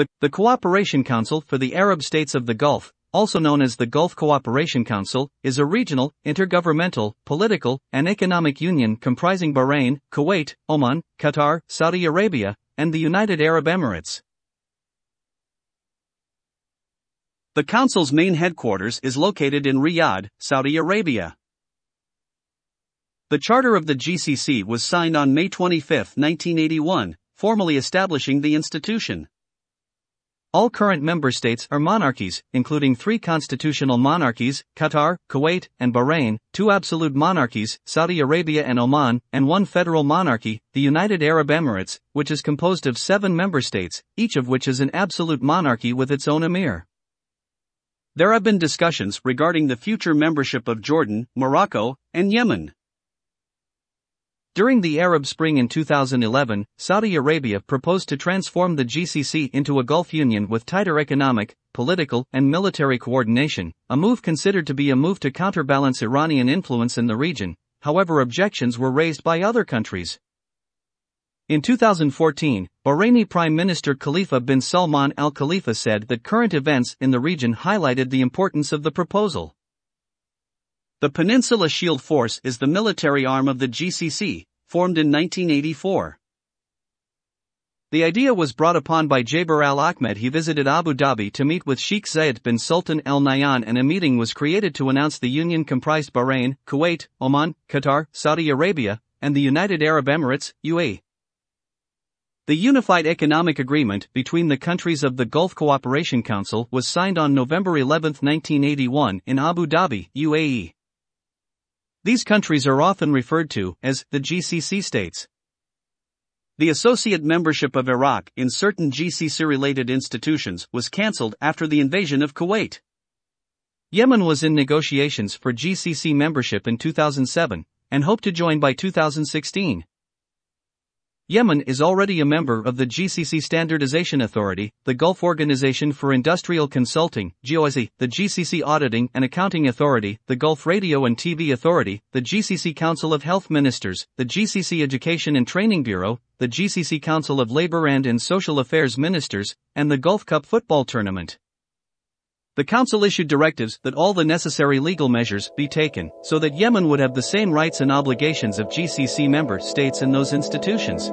The, the Cooperation Council for the Arab States of the Gulf, also known as the Gulf Cooperation Council, is a regional, intergovernmental, political, and economic union comprising Bahrain, Kuwait, Oman, Qatar, Saudi Arabia, and the United Arab Emirates. The Council's main headquarters is located in Riyadh, Saudi Arabia. The charter of the GCC was signed on May 25, 1981, formally establishing the institution. All current member states are monarchies, including three constitutional monarchies Qatar, Kuwait, and Bahrain, two absolute monarchies, Saudi Arabia and Oman, and one federal monarchy, the United Arab Emirates, which is composed of seven member states, each of which is an absolute monarchy with its own emir. There have been discussions regarding the future membership of Jordan, Morocco, and Yemen. During the Arab Spring in 2011, Saudi Arabia proposed to transform the GCC into a Gulf Union with tighter economic, political, and military coordination, a move considered to be a move to counterbalance Iranian influence in the region, however, objections were raised by other countries. In 2014, Bahraini Prime Minister Khalifa bin Salman al Khalifa said that current events in the region highlighted the importance of the proposal. The Peninsula Shield Force is the military arm of the GCC, formed in 1984. The idea was brought upon by Jaber Al Ahmed. He visited Abu Dhabi to meet with Sheikh Zayed bin Sultan Al Nahyan, and a meeting was created to announce the union comprised Bahrain, Kuwait, Oman, Qatar, Saudi Arabia, and the United Arab Emirates, UAE. The Unified Economic Agreement between the countries of the Gulf Cooperation Council was signed on November 11, 1981, in Abu Dhabi, UAE. These countries are often referred to as the GCC states. The associate membership of Iraq in certain GCC related institutions was cancelled after the invasion of Kuwait. Yemen was in negotiations for GCC membership in 2007 and hoped to join by 2016. Yemen is already a member of the GCC Standardization Authority, the Gulf Organization for Industrial Consulting, GOISI, the GCC Auditing and Accounting Authority, the Gulf Radio and TV Authority, the GCC Council of Health Ministers, the GCC Education and Training Bureau, the GCC Council of Labor and and Social Affairs Ministers, and the Gulf Cup Football Tournament. The Council issued directives that all the necessary legal measures be taken so that Yemen would have the same rights and obligations of GCC member states in those institutions.